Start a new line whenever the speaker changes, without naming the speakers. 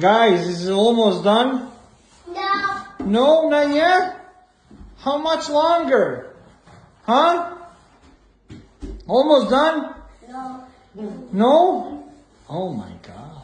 Guys, is it almost done?
No.
No, not yet? How much longer? Huh? Almost done?
No.
No? Oh my god.